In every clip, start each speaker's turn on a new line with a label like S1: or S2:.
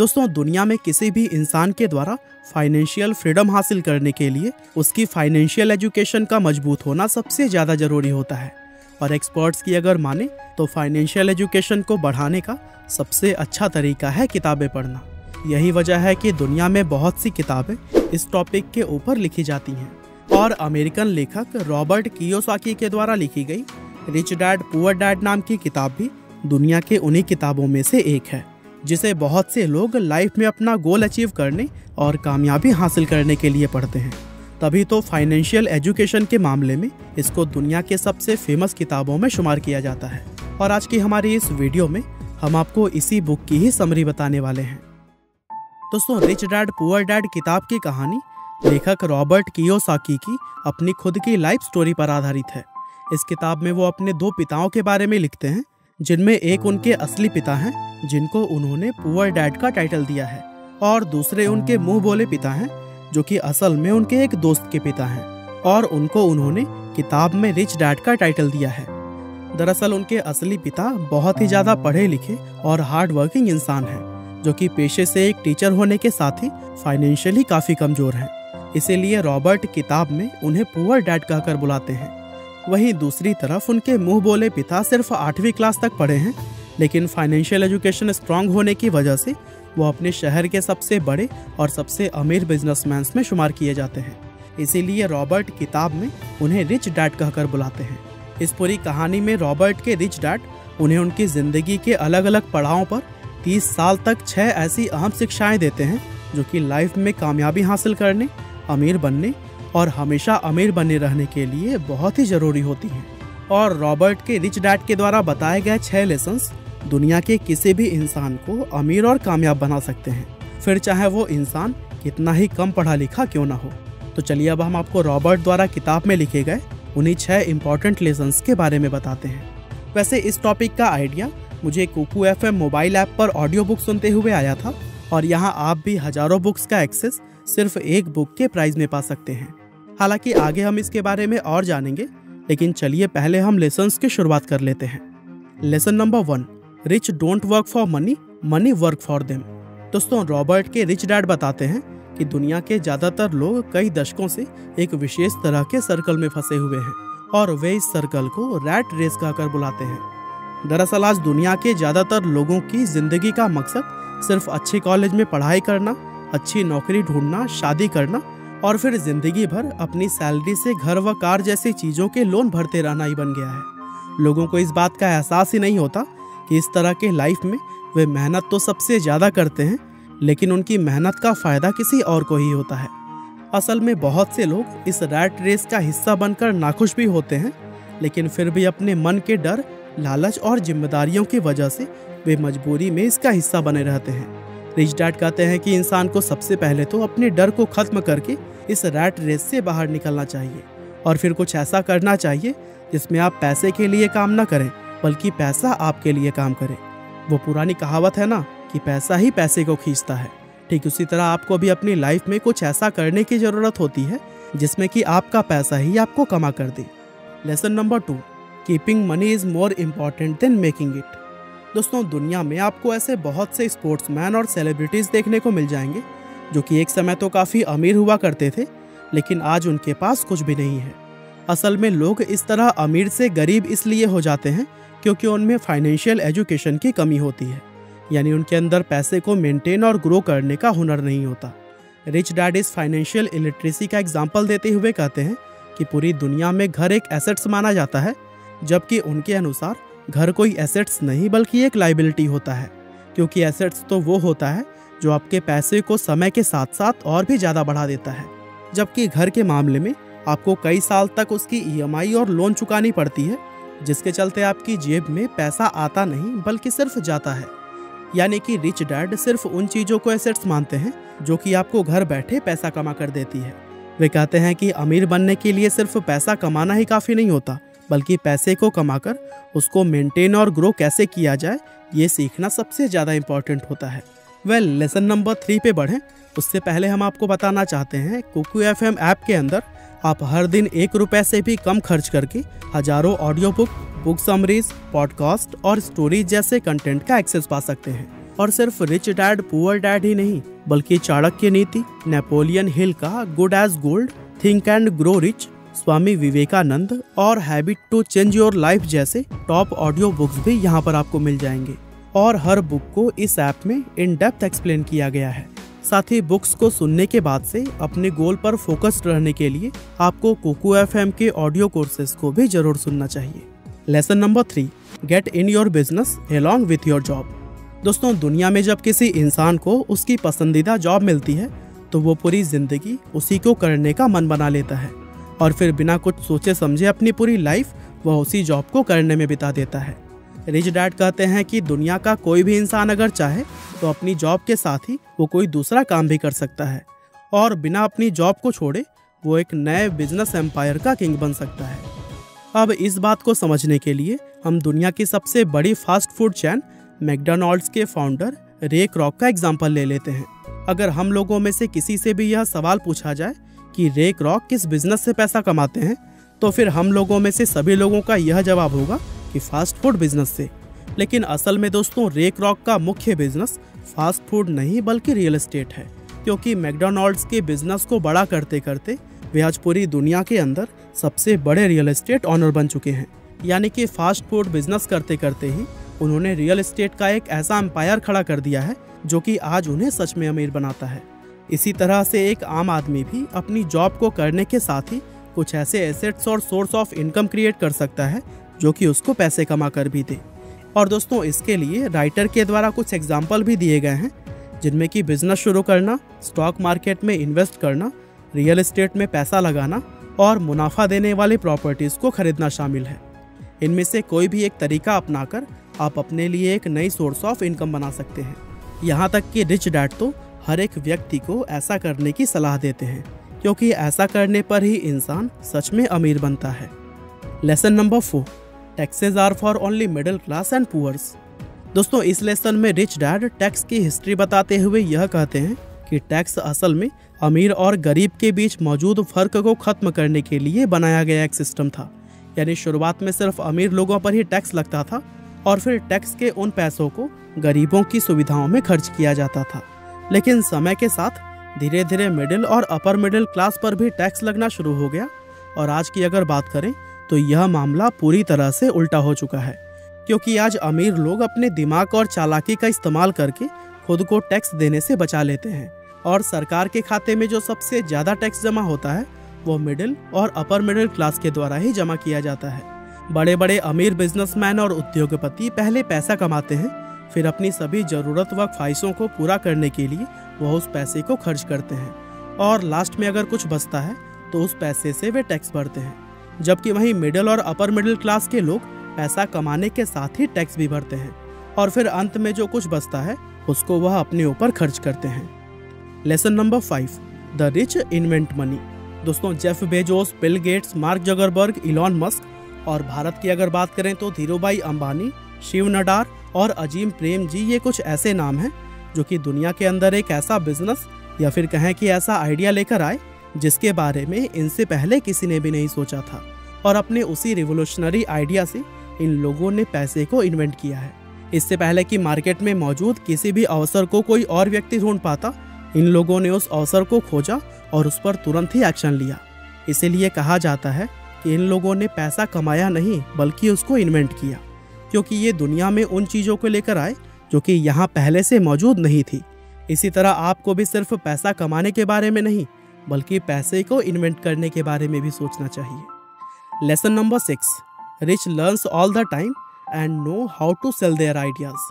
S1: दोस्तों, दुनिया में किसी भी इंसान के द्वारा फाइनेंशियल फ्रीडम हासिल करने के लिए उसकी फाइनेंशियल एजुकेशन का मज़बूत होना सबसे ज़्यादा ज़रूरी होता है। और एक्सपर्ट्स की अगर माने तो फाइनेंशियल एजुकेशन को बढ़ाने का सबसे अच्छा तरीका है किताबें पढ़ना। यही वजह है कि दुनिया में बहुत सी किताबें इस टॉपिक के ऊपर लिखी जाती हैं। और अमेरिकन लेखक रॉबर्ट कियोसाकी के द्वारा लिखी गई रिच डैड पुअर डैड नाम की किताब भी दुनिया के उन्हीं किताबों में से एक है। जिसे बहुत से लोग लाइफ में अपना गोल अचीव करने और कामयाबी हासिल करने के लिए पढ़ते हैं। तभी तो फाइनेंशियल एजुकेशन के मामले में इसको दुनिया के सबसे फ़ेमस किताबों में शुमार किया जाता है। और आज की हमारी इस वीडियो में हम आपको इसी बुक की ही समरी बताने वाले हैं। दोस्तों रिच डैड पुअर डैड किताब की कहानी लेखक रॉबर्ट कियोसाकी की अपनी खुद की लाइफ स्टोरी पर आधारित है। इस किताब में वो अपने दो पिताओं के बारे में लिखते हैं। जिनमें एक उनके असली पिता हैं, जिनको उन्होंने पुअर डैड का टाइटल दिया है, और दूसरे उनके मुँह बोले पिता हैं, जो कि असल में उनके एक दोस्त के पिता हैं, और उनको उन्होंने किताब में रिच डैड का टाइटल दिया है। दरअसल उनके असली पिता बहुत ही ज़्यादा पढ़े लिखे और हार्ड वर्किंग इंसान हैं, जो कि पेशे से एक टीचर होने के साथ ही फाइनेंशियली काफ़ी कमज़ोर हैं। इसीलिए रॉबर्ट किताब में उन्हें पुअर डैड कहकर बुलाते हैं। वहीं दूसरी तरफ़ उनके मुँह बोले पिता सिर्फ़ आठवीं क्लास तक पढ़े हैं, लेकिन फाइनेंशियल एजुकेशन स्ट्रांग होने की वजह से वो अपने शहर के सबसे बड़े और सबसे अमीर बिजनेसमैन में शुमार किए जाते हैं। इसीलिए रॉबर्ट किताब में उन्हें रिच डैड कहकर बुलाते हैं। इस पूरी कहानी में रॉबर्ट के रिच डैड उन्हें उनकी ज़िंदगी के अलग अलग पड़ावों पर 30 साल तक छह ऐसी अहम शिक्षाएँ देते हैं, जो कि लाइफ में कामयाबी हासिल करने, अमीर बनने और हमेशा अमीर बने रहने के लिए बहुत ही ज़रूरी होती हैं। और रॉबर्ट के रिच डैड के द्वारा बताए गए छह लेसन्स दुनिया के किसी भी इंसान को अमीर और कामयाब बना सकते हैं। फिर चाहे वो इंसान कितना ही कम पढ़ा लिखा क्यों ना हो। तो चलिए अब हम आपको रॉबर्ट द्वारा किताब में लिखे गए उन्हीं छह इंपॉर्टेंट लेसन्स के बारे में बताते हैं। वैसे इस टॉपिक का आइडिया मुझे कुकू एफएम मोबाइल ऐप पर ऑडियो बुक सुनते हुए आया था और यहाँ आप भी हज़ारों बुक्स का एक्सेस सिर्फ़ एक बुक के प्राइस में पा सकते हैं। हालाँकि आगे हम इसके बारे में और जानेंगे, लेकिन चलिए पहले हम लेसन्स की शुरुआत कर लेते हैं। Lesson number one rich don't work for money money work for them दोस्तों, रॉबर्ट के रिच डैड बताते हैं कि दुनिया के ज़्यादातर लोग कई दशकों से एक विशेष तरह के सर्कल में फंसे हुए हैं, और वे इस सर्कल को रैट रेस कहकर बुलाते हैं। दरअसल, आज दुनिया के ज़्यादातर लोगों की ज़िंदगी का मकसद सिर्फ़ अच्छे कॉलेज में पढ़ाई करना, अच्छी नौकरी ढूंढना, शादी करना और फिर ज़िंदगी भर अपनी सैलरी से घर व कार जैसी चीज़ों के लोन भरते रहना ही बन गया है। लोगों को इस बात का एहसास ही नहीं होता कि इस तरह के लाइफ में वे मेहनत तो सबसे ज़्यादा करते हैं, लेकिन उनकी मेहनत का फ़ायदा किसी और को ही होता है। असल में बहुत से लोग इस रैट रेस का हिस्सा बनकर नाखुश भी होते हैं, लेकिन फिर भी अपने मन के डर, लालच और जिम्मेदारियों की वजह से वे मजबूरी में इसका हिस्सा बने रहते हैं। रिच डैड कहते हैं कि इंसान को सबसे पहले तो अपने डर को खत्म करके इस रैट रेस से बाहर निकलना चाहिए और फिर कुछ ऐसा करना चाहिए जिसमें आप पैसे के लिए काम ना करें, बल्कि पैसा आपके लिए काम करे। वो पुरानी कहावत है ना कि पैसा ही पैसे को खींचता है। ठीक उसी तरह आपको भी अपनी लाइफ में कुछ ऐसा करने की ज़रूरत होती है जिसमें कि आपका पैसा ही आपको कमा कर दे। Lesson number two, keeping money is more important than making it. दोस्तों, दुनिया में आपको ऐसे बहुत से स्पोर्ट्समैन और सेलिब्रिटीज़ देखने को मिल जाएँगे, जो कि एक समय तो काफ़ी अमीर हुआ करते थे, लेकिन आज उनके पास कुछ भी नहीं है। असल में लोग इस तरह अमीर से गरीब इसलिए हो जाते हैं, क्योंकि उनमें फाइनेंशियल एजुकेशन की कमी होती है, यानी उनके अंदर पैसे को मेंटेन और ग्रो करने का हुनर नहीं होता। रिच डैड इस फाइनेंशियल इलिट्रेसी का एग्ज़ाम्पल देते हुए कहते हैं कि पूरी दुनिया में घर एक एसेट्स माना जाता है, जबकि उनके अनुसार घर कोई एसेट्स नहीं, बल्कि एक लाइबिलिटी होता है, क्योंकि एसेट्स तो वो होता है जो आपके पैसे को समय के साथ साथ और भी ज़्यादा बढ़ा देता है। जबकि घर के मामले में आपको कई साल तक उसकी ईएमआई और लोन चुकानी पड़ती है, जिसके चलते आपकी जेब में पैसा आता नहीं, बल्कि सिर्फ़ जाता है। यानी कि रिच डैड सिर्फ़ उन चीज़ों को एसेट्स मानते हैं, जो कि आपको घर बैठे पैसा कमा कर देती है। वे कहते हैं कि अमीर बनने के लिए सिर्फ़ पैसा कमाना ही काफ़ी नहीं होता बल्कि पैसे को कमाकर उसको मेंटेन और ग्रो कैसे किया जाए, ये सीखना सबसे ज़्यादा इम्पोर्टेंट होता है। वेल लेसन नंबर थ्री पे बढ़ें। उससे पहले हम आपको बताना चाहते हैं, कुकू एफ़ ऐप के अंदर आप हर दिन एक रुपए से भी कम खर्च करके हज़ारों audio book book summaries podcast और स्टोरीज जैसे कंटेंट का एक्सेस पा सकते हैं। और सिर्फ़ रिच डैड पुअर डैड ही नहीं, बल्कि चाणक्य नीति नेपोलियन हिल का good as gold think and grow rich Swami Vivekananda और habit to change your life जैसे टॉप ऑडियो बुक्स भी यहाँ पर आपको मिल जाएँगे। और हर बुक को इस ऐप में इन डेप्थ एक्सप्लेन किया गया है। साथ ही बुक्स को सुनने के बाद से अपने गोल पर फोकस्ड रहने के लिए आपको कोको एफ़ के ऑडियो कोर्सेज को भी ज़रूर सुनना चाहिए। Lesson number three get in your business along with your job दोस्तों, दुनिया में जब किसी इंसान को उसकी पसंदीदा जॉब मिलती है तो वो पूरी ज़िंदगी उसी को करने का मन बना लेता है। और फिर बिना कुछ सोचे समझे अपनी पूरी लाइफ वह उसी जॉब को करने में बिता देता है। रिच डैड कहते हैं कि दुनिया का कोई भी इंसान अगर चाहे तो अपनी जॉब के साथ ही वो कोई दूसरा काम भी कर सकता है। और बिना अपनी जॉब को छोड़े, वो एक नए बिज़नेस एम्पायर का किंग बन सकता है। अब इस बात को समझने के लिए हम दुनिया की सबसे बड़ी फास्ट फ़ूड चैन मैकडोनल्ड्स के फाउंडर रे क्रॉक का एग्ज़ाम्पल ले लेते हैं। अगर हम लोगों में से किसी से भी यह सवाल पूछा जाए कि रे क्रॉक किस बिज़नेस से पैसा कमाते हैं? तो फिर हम लोगों में से सभी लोगों का यह जवाब होगा कि फास्ट फ़ूड बिज़नेस से। लेकिन असल में दोस्तों, रेक रॉक का मुख्य बिज़नेस फास्ट फ़ूड नहीं, बल्कि रियल एस्टेट है। क्योंकि मैकडोनल्ड्स के बिज़नेस को बड़ा करते करते वे आज पूरी दुनिया के अंदर सबसे बड़े रियल एस्टेट ऑनर बन चुके हैं। यानी कि फास्ट फ़ूड बिज़नेस करते करते ही उन्होंने रियल एस्टेट का एक ऐसा एम्पायर खड़ा कर दिया है, जो कि आज उन्हें सच में अमीर बनाता है। इसी तरह से एक आम आदमी भी अपनी जॉब को करने के साथ ही कुछ ऐसे एसेट्स और सोर्स ऑफ़ इनकम क्रिएट कर सकता है, जो कि उसको पैसे कमा कर भी दे। और दोस्तों, इसके लिए राइटर के द्वारा कुछ एग्ज़ाम्पल भी दिए गए हैं, जिनमें कि बिज़नेस शुरू करना स्टॉक मार्केट में इन्वेस्ट करना रियल इस्टेट में पैसा लगाना और मुनाफा देने वाली प्रॉपर्टीज़ को खरीदना शामिल है। इनमें से कोई भी एक तरीका अपनाकर आप अपने लिए एक नई सोर्स ऑफ़ इनकम बना सकते हैं। यहाँ तक कि रिच डैड तो हर एक व्यक्ति को ऐसा करने की सलाह देते हैं, क्योंकि ऐसा करने पर ही इंसान सच में अमीर बनता है। Lesson number four taxes are for only middle class and poors दोस्तों, इस लेसन में रिच डैड टैक्स की हिस्ट्री बताते हुए यह कहते हैं कि टैक्स असल में अमीर और गरीब के बीच मौजूद फ़र्क को खत्म करने के लिए बनाया गया एक सिस्टम था। यानी शुरुआत में सिर्फ़ अमीर लोगों पर ही टैक्स लगता था और फिर टैक्स के उन पैसों को गरीबों की सुविधाओं में खर्च किया जाता था। लेकिन समय के साथ धीरे धीरे मिडिल और अपर मिडिल क्लास पर भी टैक्स लगना शुरू हो गया। और आज की अगर बात करें तो यह मामला पूरी तरह से उल्टा हो चुका है। क्योंकि आज अमीर लोग अपने दिमाग और चालाकी का इस्तेमाल करके खुद को टैक्स देने से बचा लेते हैं। और सरकार के खाते में जो सबसे ज़्यादा टैक्स जमा होता है, वो मिडिल और अपर मिडिल क्लास के द्वारा ही जमा किया जाता है। बड़े बड़े अमीर बिजनेसमैन और उद्योगपति पहले पैसा कमाते हैं फिर अपनी सभी ज़रूरत व ख्वाहिशों को पूरा करने के लिए वह उस पैसे को खर्च करते हैं। और लास्ट में अगर कुछ बचता है तो उस पैसे से वे टैक्स भरते हैं। जबकि वहीं मिडिल और अपर मिडिल क्लास के लोग पैसा कमाने के साथ ही टैक्स भी भरते हैं। और फिर अंत में जो कुछ बचता है, उसको वह अपने ऊपर खर्च करते हैं। Lesson number five the rich invent money दोस्तों, Jeff Bezos, Bill Gates, Mark Zuckerberg, Elon Musk और भारत की अगर बात करें तो धीरूभाई अंबानी, शिव नडार और अजीम प्रेम जी, ये कुछ ऐसे नाम हैं जो कि दुनिया के अंदर एक ऐसा बिज़नेस या फिर कहें कि ऐसा आइडिया लेकर आए जिसके बारे में इनसे पहले किसी ने भी नहीं सोचा था और अपने उसी रिवोल्यूशनरी आइडिया से इन लोगों ने पैसे को इन्वेंट किया है। इससे पहले कि मार्केट में मौजूद किसी भी अवसर को कोई और व्यक्ति ढूंढ पाता, इन लोगों ने उस अवसर को खोजा और उस पर तुरंत ही एक्शन लिया। इसीलिए कहा जाता है कि इन लोगों ने पैसा कमाया नहीं, बल्कि उसको इन्वेंट किया। क्योंकि ये दुनिया में उन चीज़ों को लेकर आए जो कि यहाँ पहले से मौजूद नहीं थी। इसी तरह आपको भी सिर्फ़ पैसा कमाने के बारे में नहीं, बल्कि पैसे को इन्वेंट करने के बारे में भी सोचना चाहिए। Lesson number six rich learns all the time and know how to sell their ideas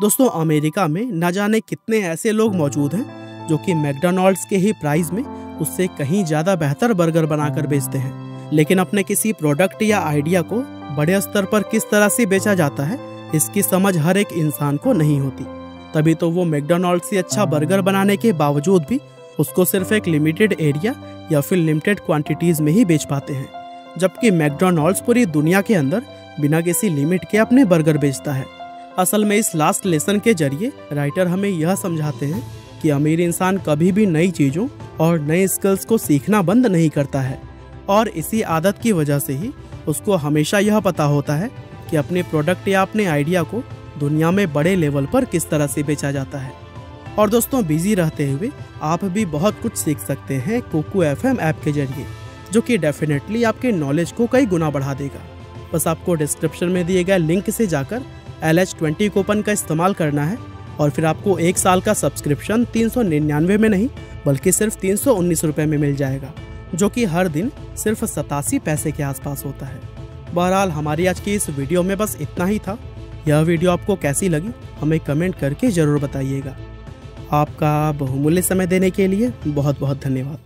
S1: दोस्तों, अमेरिका में न जाने कितने ऐसे लोग मौजूद हैं जो कि मैकडोनल्ड्स के ही प्राइस में उससे कहीं ज़्यादा बेहतर बर्गर बनाकर बेचते हैं। लेकिन अपने किसी प्रोडक्ट या आइडिया को बड़े स्तर पर किस तरह से बेचा जाता है, इसकी समझ हर एक इंसान को नहीं होती। तभी तो वो मैकडोनल्ड से अच्छा बर्गर बनाने के बावजूद भी उसको सिर्फ़ एक लिमिटेड एरिया या फिर लिमिटेड क्वांटिटीज में ही बेच पाते हैं, जबकि मैकडोनल्ड्स पूरी दुनिया के अंदर बिना किसी लिमिट के अपने बर्गर बेचता है। असल में इस लास्ट लेसन के ज़रिए राइटर हमें यह समझाते हैं कि अमीर इंसान कभी भी नई चीज़ों और नए स्किल्स को सीखना बंद नहीं करता है, और इसी आदत की वजह से ही उसको हमेशा यह पता होता है कि अपने प्रोडक्ट या अपने आइडिया को दुनिया में बड़े लेवल पर किस तरह से बेचा जाता है। और दोस्तों बिज़ी रहते हुए आप भी बहुत कुछ सीख सकते हैं कोकू एफ़ ऐप के ज़रिए, जो कि डेफिनेटली आपके नॉलेज को कई गुना बढ़ा देगा। बस आपको डिस्क्रिप्शन में दिए गए लिंक से जाकर एल एच ट्वेंटी कूपन का इस्तेमाल करना है और फिर आपको एक साल का सब्सक्रिप्शन तीन सौ निन्यानवे में नहीं, बल्कि सिर्फ़ तीन सौ उन्नीस रुपये में मिल जाएगा। जो कि हर दिन सिर्फ़ सतासी पैसे के आसपास होता है। बहरहाल, हमारी आज की इस वीडियो में बस इतना ही था। यह वीडियो आपको कैसी लगी, हमें कमेंट करके ज़रूर बताइएगा। आपका बहुमूल्य समय देने के लिए बहुत बहुत धन्यवाद।